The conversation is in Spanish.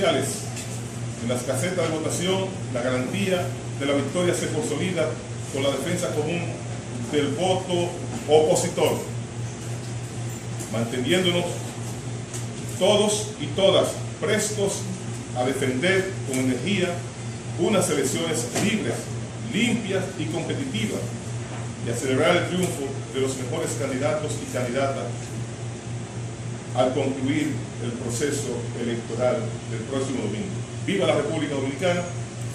En las casetas de votación, la garantía de la victoria se consolida con la defensa común del voto opositor, manteniéndonos todos y todas prestos a defender con energía unas elecciones libres, limpias y competitivas y a celebrar el triunfo de los mejores candidatos y candidatas al concluir el proceso electoral del próximo domingo. Viva la República Dominicana